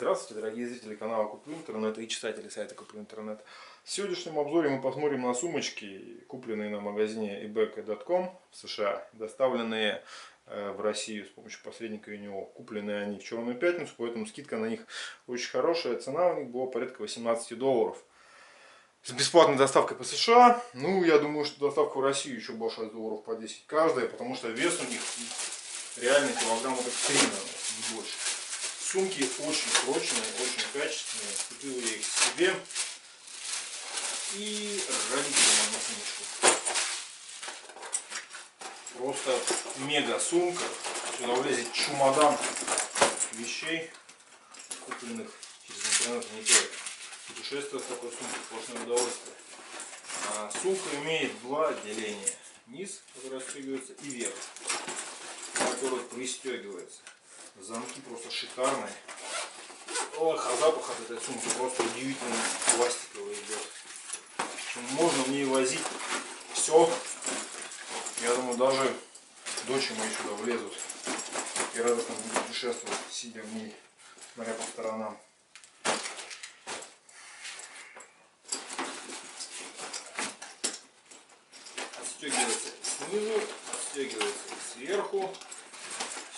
Здравствуйте, дорогие зрители канала Куплю Интернет и читатели сайта Куплю Интернет. В сегодняшнем обзоре мы посмотрим на сумочки, купленные на магазине ebay.com в США, доставленные э, в Россию с помощью посредника ЮНИО. Купленные они в Черную Пятницу, поэтому скидка на них очень хорошая. Цена у них была порядка 18 долларов. С бесплатной доставкой по США. Ну, я думаю, что доставка в Россию еще больше долларов по 10 каждая, потому что вес у них реально килограмма так 3, наверное, больше. Сумки очень прочные, очень качественные. Купил я их себе. И родителям одну сумочку. Просто мега сумка. Сюда влезет чемодан вещей, купленных через интернет. Не только путешествовать с такой сумкой сплошное удовольствие. А, сумка имеет два отделения. Низ, который расстегивается, и верх, который пристегивается. Замки просто шикарные. Ох, а запах от этой сумки просто удивительно пластиковый идет. Можно в ней возить все. Я думаю, даже дочь мои сюда влезут. И радостно будут путешествовать, сидя в ней, смотря по сторонам. Отстегивается снизу, отстегивается сверху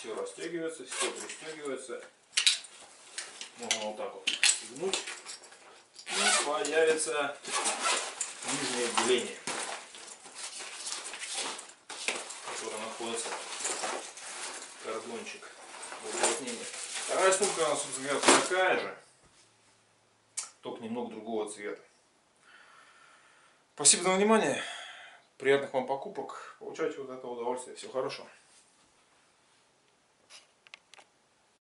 все расстегивается, все пристегивается. Можно вот так вот стегнуть. И появится нижнее отделение, которое находится карбончик. Вторая сумка у нас, собственно говоря, такая же, только немного другого цвета. Спасибо за внимание. Приятных вам покупок. Получайте вот это удовольствие. Всего хорошего.